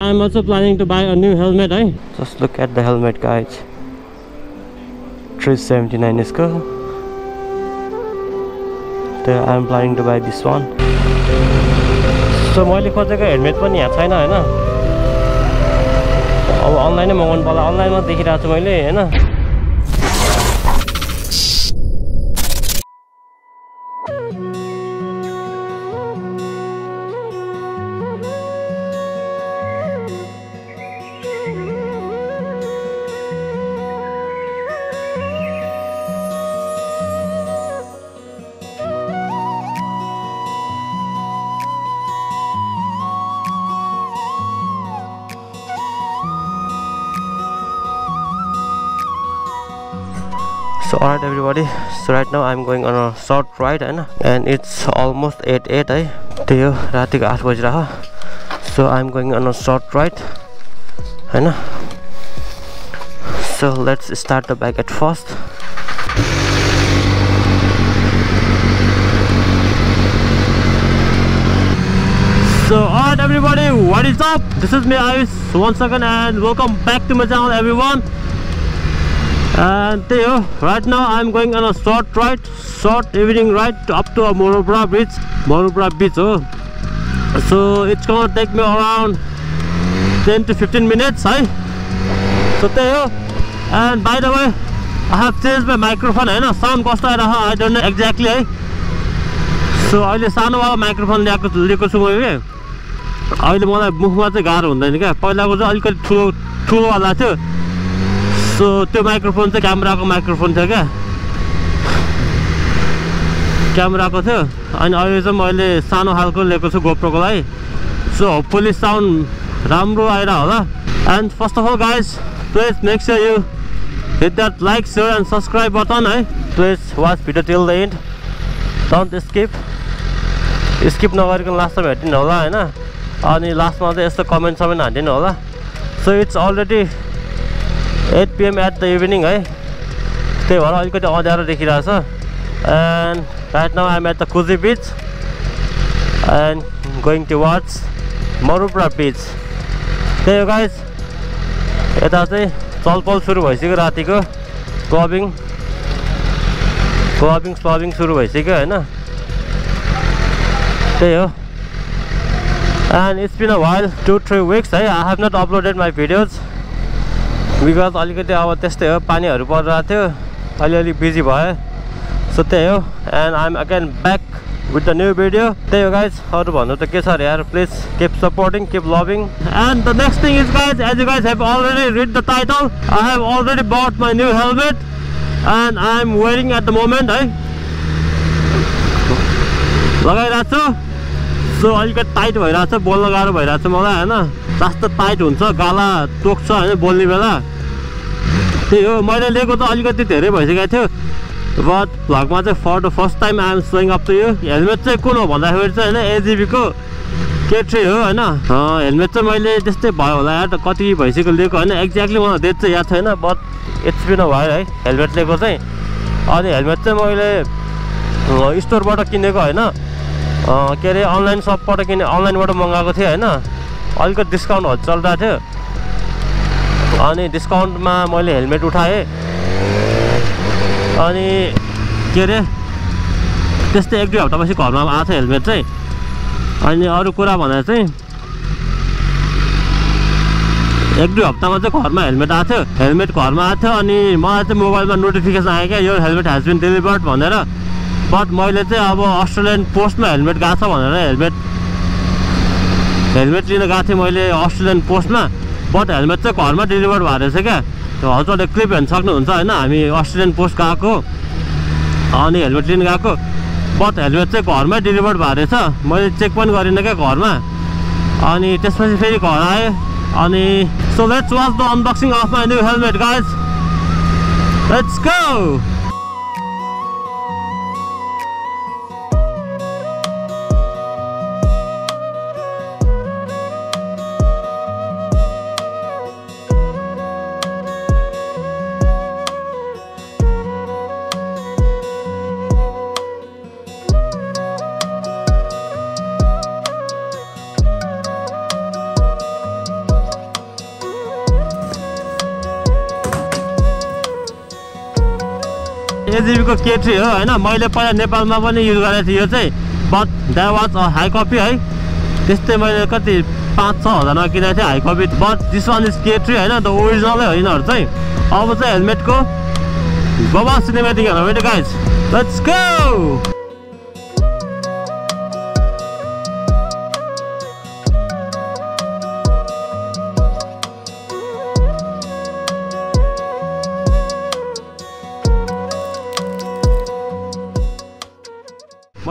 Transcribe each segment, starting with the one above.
I'm also planning to buy a new helmet, eh? Just look at the helmet, guys. 379 is cool. So I'm planning to buy this one. So मैले खोजेको helmet पनि यहाँ छैन होइन अब अनलाइनै मगाउनु पर्ला अनलाइनमा देखिरहेको छु मैले होइन alright everybody so right now i'm going on a short ride and and it's almost 8 8 है त्यही हो रातिको आठ बजिरह so i'm going on a short ride होइन so let's start the bike at first So alright everybody, what is up? This is me Ayush once again and welcome back to my channel everyone And there right now i'm going on a short ride short evening ride up to a morobra beach morobra beach oh so it's gonna take me around 10 to 15 minutes hi so there and by the way i have changed my microphone होइन sound कस्तो आइरह I don't know exactly है so अहिले सानोवाला microphone ल्याएको लिएको छु मैले अहिले मलाई मुखमा चाहिँ गाह्रो हुँदैन क्या पहिलाको चाहिँ अलिकति ठुलो ठुलोवाला थियो सो त्यो माइक्रोफोन चाहिँ क्यामेराको माइक्रोफोन थियो क्या? क्यामेराको थियो? अनि अहिले चाहिँ मैले सानो खालको लिएको छु गोप्रोको लागि। सो होपफुली साउन्ड राम्रो आएर होला। And first of all guys please make sure you hit that like share and subscribe button है please watch video till the end don't skip skip नगरिकन लास्टमा हेरिदिनु होला होइन? अनि लास्टमा चाहिँ यस्तो कमेन्ट समेन्ट हालिदिनु होला। So it's already eight PM at the evening है। त्यही भएर अलिकति अँध्यारो देखिरहेछ and right now I'm at the Kuji beach and going to watch Marupra beach त्यही हो गाइज यता चाहिँ चलपल सुरु भइसक्यो रातिको। क्लबिङ क्लबिङ स्लबिङ सुरु भइसक्यो होइन। त्यही हो। And it's been a while two three weeks है। I have not uploaded my videos विगत अलिकति अब त्यस्तै हो पानीहरू परिरहेको थियो अलिअलि बिजी भयो। सो त्यही हो and I'm again back with the new video त्यही हो गाइज अरू भन्नु त के छ अरे यार please keep supporting keep loving and the next thing is guys as you guys have already read the title I have already bought my new helmet and I am wearing at the moment है लगाइरहेको छु। So अलिकति tight भइरहेको छ बोल्न गाह्रो भइरहेको छ मलाई होइन। जस्तो टाइट हुन्छ गाला टोक्छ होइन बोल्ने बेला। त्यही हो मैले लिएको त अलिकति धेरै भइसकेको थियो। बट भ्लगमा चाहिँ for the first time I'm showing up to यो हेलमेट चाहिँ कुन हो भन्दाखेरि चाहिँ होइन एजिबीको के ट्री हो होइन। हेलमेट चाहिँ मैले त्यस्तै भयो होला यार त कति भइसक्यो लिएको होइन। एक्ज्याक्टली मलाई डेट चाहिँ याद छैन बट बिन भयो है। हेलमेट लिएको चाहिँ। अनि हेलमेट चाहिँ मैले स्टोरबाट किनेको होइन। के अरे अनलाइन सपबाट किने अनलाइनबाट मगाएको थिएँ होइन। अलिकति डिस्काउन्टहरू चलिरहेको थियो अनि डिस्काउन्टमा मैले हेलमेट उठाएँ। अनि के अरे त्यस्तै एक दुई हप्तापछि घरमा आएको थियो हेलमेट चाहिँ। अनि अरू कुरा भनेर चाहिँ एक दुई हप्तामा चाहिँ घरमा हेलमेट आएको थियो। हेलमेट घरमा आएको थियो अनि मलाई चाहिँ मोबाइलमा नोटिफिकेसन आयो क्या यो हेलमेट हेज बिन डेलिभर्ड भनेर। बट मैले चाहिँ अब अस्ट्रेलियन पोस्टमा हेलमेट गएको छ भनेर हेलमेट हेलमेट लिन गएको थिएँ मैले अस्ट्रेलियन पोस्टमा। बट हेलमेट चाहिँ घरमा डेलिभर भएर रहेछ क्या। त्यो हजुरले क्लिप हेर्नु सक्नुहुन्छ होइन हामी अस्ट्रेलियन पोस्ट गएको अनि हेलमेट लिन गएको। बट हेलमेट चाहिँ घरमै डेलिभर भएर रहेछ। मैले चेक पनि गरिनँ क्या घरमा। अनि त्यसपछि फेरि घर आएँ। अनि so let's watch the unboxing of my new helmet guys let's go एजिबीको केट्री हो होइन? मैले पहिला नेपालमा पनि युज गरेको थिएँ यो चाहिँ but that was a high copy है? त्यस्तै मैले कति पाँच छ हजारमा किनेको थिएँ high copy. But this one is केट्री होइन? त ओरिजिनलै हो चाहिँ। अब चाहिँ हेलमेटको बबा cinematic helmet guys let's go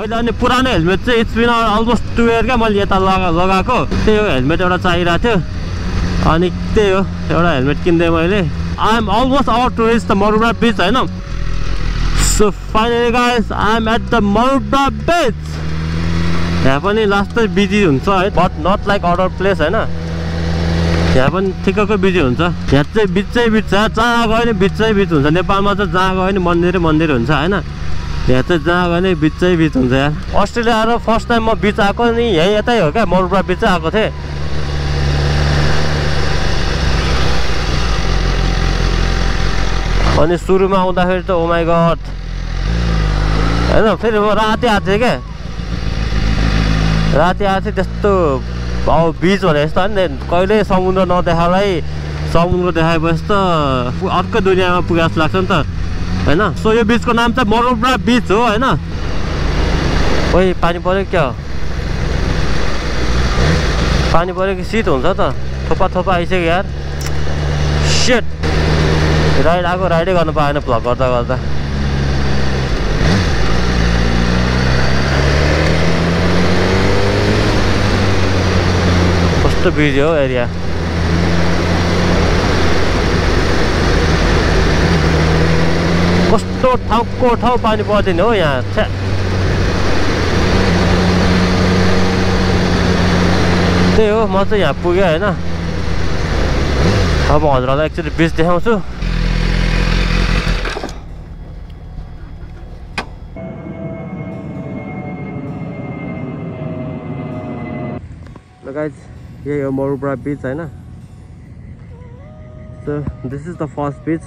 मैले अनि पुरानो हेलमेट चाहिँ it's been almost two year क्या मैले यता लगा लगाएको त्यही हो हेलमेट एउटा चाहिरहेको थियो अनि त्यही हो एउटा हेलमेट किनिदिएँ मैले I am almost hour to reach the Maruda beach होइन so finally guys I am at the Maruda beach यहाँ पनि लास्टै बिजी हुन्छ है but not like other place होइन यहाँ पनि ठिक्कको बिजी हुन्छ यहाँ चाहिँ बिचै बिच छ जहाँ गयो भने बिचै बिच हुन्छ नेपालमा चाहिँ जहाँ गयो भने मन्दिरै मन्दिर हुन्छ होइन यहाँ चाहिँ जहाँ भने बिचै बिच हुन्छ यहाँ अस्ट्रेलिया आएर फर्स्ट टाइम म बिच आएको नि यहीँ यतै हो क्या? मरुपा बिचै आएको थिएँ। अनि सुरुमा आउँदाखेरि त ओमाई oh गड होइन फेरि म राति आएको थिएँ क्या। राति आएको थिएँ त्यस्तो अब बिच भने जस्तो होइन कहिले समुद्र नदेखालाई समुद्र देखाएपछि त अर्कै दुनियाँमा पुगे जस्तो लाग्छ नि त। होइन? सो यो बिचको नाम चाहिँ मरोब्रा बिच हो होइन? ओइ पानी पऱ्यो क्या? पानी पऱ्यो कि शीत हुन्छ त। थोपा थोपा आइसक्यो यार। सेट राइड आएको राइडै गर्नु पाएन भ्लग गर्दा गर्दा। कस्तो बिजी हो एरिया। कस्तो ठाउँको ठाउँ पानी पर्दैन हो यहाँ। छ्या। त्यही हो म चाहिँ यहाँ पुगेँ होइन। अब हजुरहरूलाई एकचोटि बिच देखाउँछु। यही हो मरुपुरा बिच होइन। So this is the first beach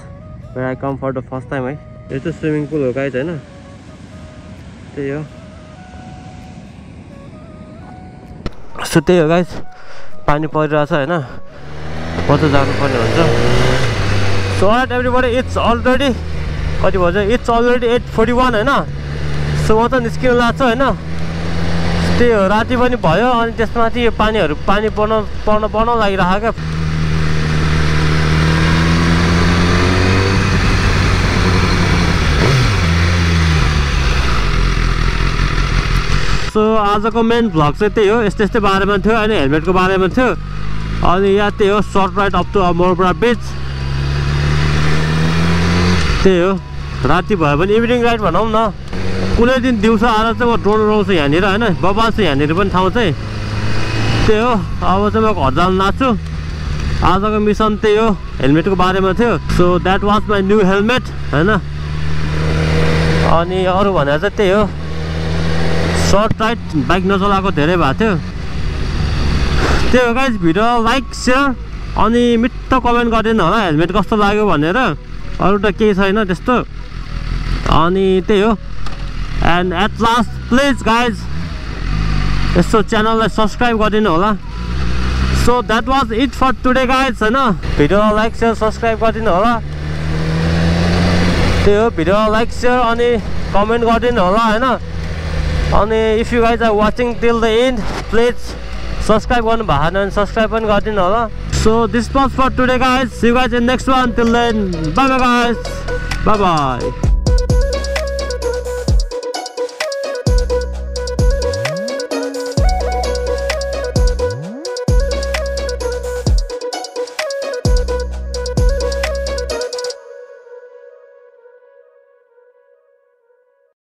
where I come for the first time है यो चाहिँ स्विमिङ पुल हो गाइज होइन त्यही हो सो त्यही हो गाइज पानी परिरहेछ होइन कता जानुपर्ने हुन्छ so at everybody it's already कति भन्छ it's already at forty one होइन सो म त निस्किनु लाग्छ होइन त्यही हो राति पनि भयो अनि त्यसमाथि यो पानीहरू पानी पर्न पर्न पर्न लागिरहेको क्या सो आजको मेन भ्लग चाहिँ त्यही हो। यस्तै यस्तै बारेमा थियो होइन हेलमेटको बारेमा थियो। अनि यहाँ त्यही हो short ride up to Morpura beach त्यही हो। राति भयो भने इभिनिङ राइड भनौँ न। कुनै दिन दिउँसो आएर चाहिँ म ड्रोन उडाउँछु यहाँनिर होइन बबाल्छु यहाँनिर पनि ठाउँ चाहिँ। त्यही हो। अब चाहिँ म घर जानु आजको मिसन त्यही हो हेलमेटको बारेमा थियो। So that was my new helmet होइन। अनि अरू भनेर चाहिँ त्यही हो। सर्ट राइड बाइक नचलाएको धेरै भएको थियो। त्यही हो गाइज भिडियो लाइक सेयर अनि मिठो कमेन्ट गरिदिनु होला हेलमेट कस्तो लाग्यो भनेर। अरू त केही छैन त्यस्तो। अनि त्यही हो। And at last please guys यस्तो च्यानललाई सब्सक्राइब गरिदिनु होला। So that was it for today guys होइन? भिडियो लाइक सेयर सब्सक्राइब गरिदिनु होला। त्यही हो भिडियो लाइक सेयर अनि कमेन्ट गरिदिनु होला होइन? अनि if you guys are watching till the end please subscribe गर्नु भएको छैन भने सब्सक्राइब पनि गरिदिनु होला। So this was for today guys you guys next one till then bye bye guys bye bye